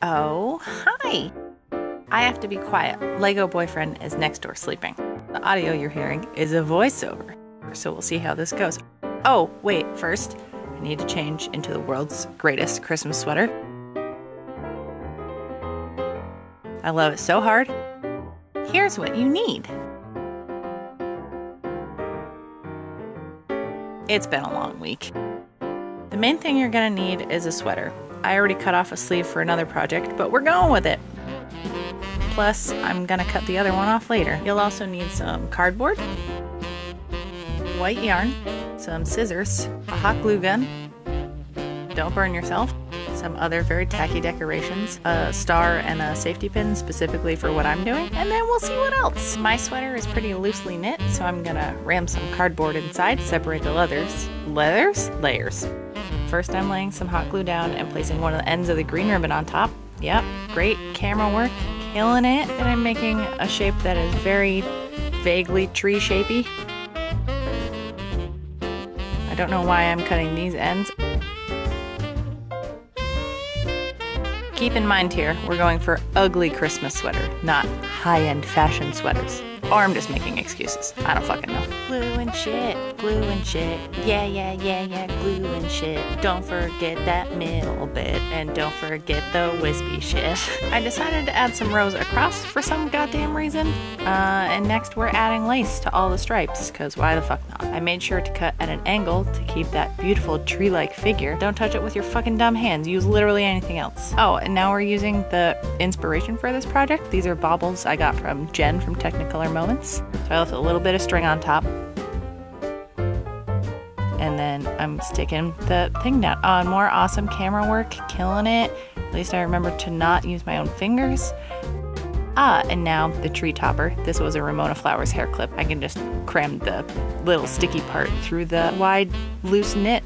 Oh, hi. I have to be quiet. Lego boyfriend is next door sleeping. The audio you're hearing is a voiceover, so we'll see how this goes. Oh, wait, first, I need to change into the world's greatest Christmas sweater. I love it so hard. Here's what you need. It's been a long week. The main thing you're gonna need is a sweater. I already cut off a sleeve for another project, but we're going with it. Plus, I'm gonna cut the other one off later. You'll also need some cardboard, white yarn, some scissors, a hot glue gun, don't burn yourself, some other very tacky decorations, a star and a safety pin specifically for what I'm doing, and then we'll see what else. My sweater is pretty loosely knit, so I'm gonna ram some cardboard inside, separate the leathers. Leathers? Layers. First I'm laying some hot glue down and placing one of the ends of the green ribbon on top. Yep, great camera work, killing it. And I'm making a shape that is very vaguely tree shapey. I don't know why I'm cutting these ends. Keep in mind here, we're going for ugly Christmas sweater, not high-end fashion sweaters. Or I'm just making excuses. I don't fucking know. Glue and shit, glue and shit. Yeah, yeah, yeah, yeah, glue and shit. Don't forget that middle bit. And don't forget the wispy shit. I decided to add some rows across for some goddamn reason. Uh, and next we're adding lace to all the stripes, because why the fuck not? I made sure to cut at an angle to keep that beautiful tree-like figure. Don't touch it with your fucking dumb hands. Use literally anything else. Oh, and now we're using the inspiration for this project. These are baubles I got from Jen from Technicolor moments. So I left a little bit of string on top. And then I'm sticking the thing down. Oh, more awesome camera work, killing it. At least I remember to not use my own fingers. Ah, and now the tree topper. This was a Ramona Flowers hair clip. I can just cram the little sticky part through the wide, loose knit.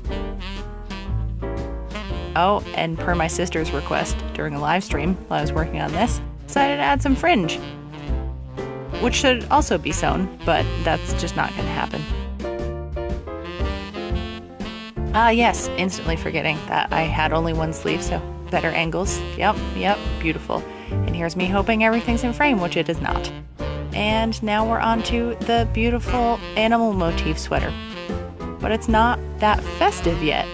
Oh, and per my sister's request during a live stream while I was working on this, decided to add some fringe which should also be sewn, but that's just not going to happen. Ah, yes, instantly forgetting that I had only one sleeve, so better angles. Yep, yep, beautiful. And here's me hoping everything's in frame, which it is not. And now we're on to the beautiful animal motif sweater. But it's not that festive yet.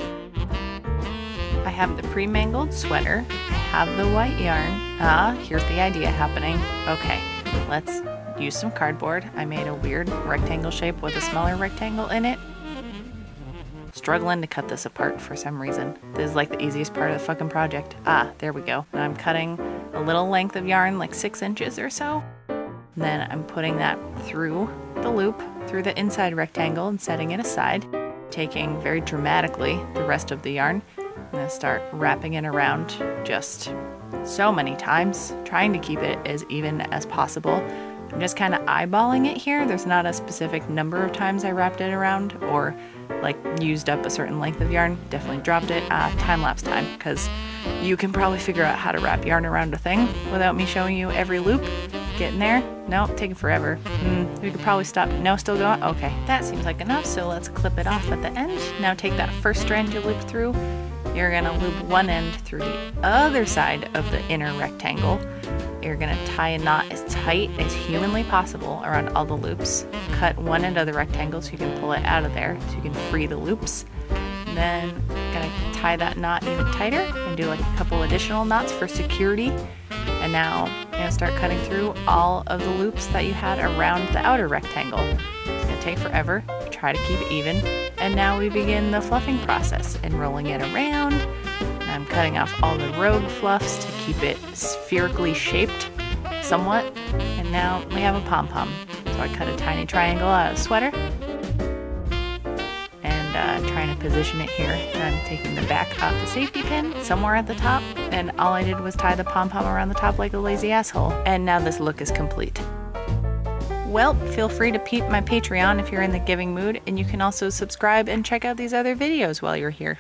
I have the pre-mangled sweater, I have the white yarn. Ah, here's the idea happening. Okay, let's use some cardboard. I made a weird rectangle shape with a smaller rectangle in it. Struggling to cut this apart for some reason. This is like the easiest part of the fucking project. Ah, there we go. I'm cutting a little length of yarn, like six inches or so. Then I'm putting that through the loop, through the inside rectangle and setting it aside. Taking very dramatically the rest of the yarn. I'm gonna start wrapping it around just so many times, trying to keep it as even as possible I'm just kind of eyeballing it here. There's not a specific number of times I wrapped it around or like used up a certain length of yarn. Definitely dropped it. Uh, time lapse time because you can probably figure out how to wrap yarn around a thing without me showing you every loop. Getting there? No, taking forever. Mm, we could probably stop. No, still going? Okay, that seems like enough, so let's clip it off at the end. Now take that first strand you looped through. You're gonna loop one end through the other side of the inner rectangle you're gonna tie a knot as tight as humanly possible around all the loops. Cut one end of the rectangle so you can pull it out of there so you can free the loops. And then gonna tie that knot even tighter and do like a couple additional knots for security. And now you're gonna start cutting through all of the loops that you had around the outer rectangle. Take forever, try to keep it even. And now we begin the fluffing process and rolling it around I'm cutting off all the rogue fluffs to keep it spherically shaped somewhat. And now we have a pom-pom. So I cut a tiny triangle out of sweater and uh, trying to position it here. And I'm taking the back off the safety pin somewhere at the top and all I did was tie the pom-pom around the top like a lazy asshole. And now this look is complete. Well, feel free to peep my Patreon if you're in the giving mood, and you can also subscribe and check out these other videos while you're here.